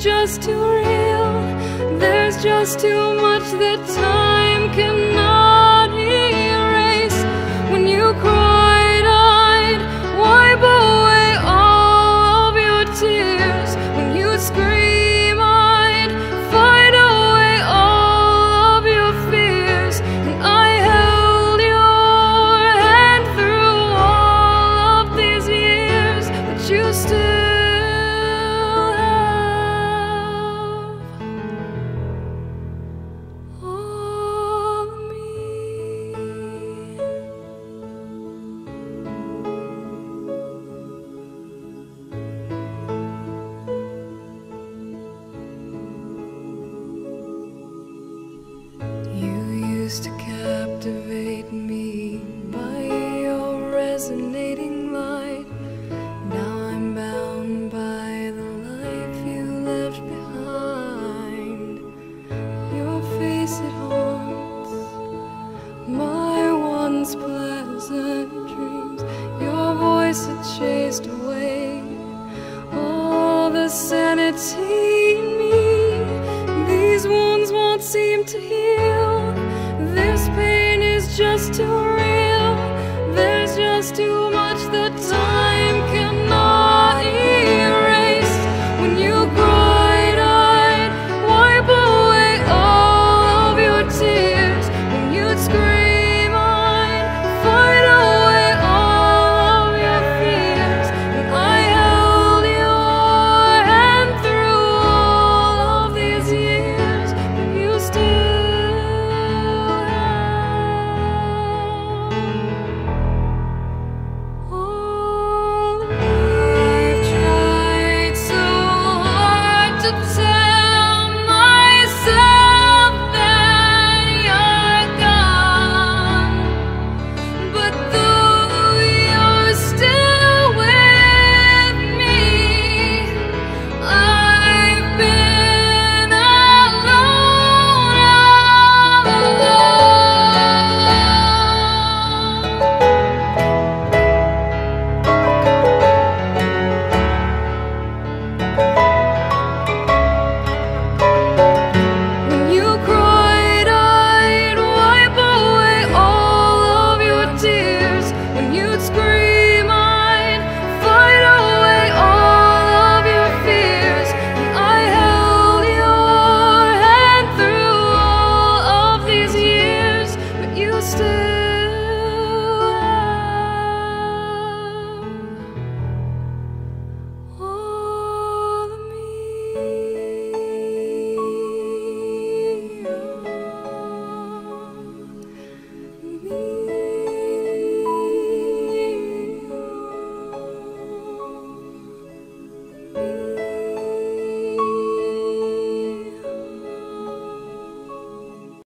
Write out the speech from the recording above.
just too real. There's just too much that time cannot resonating light. Now I'm bound by the life you left behind. Your face it haunts my once pleasant dreams. Your voice it chased away all the sanity in me. These wounds won't seem to heal. This pain is just too was too much the time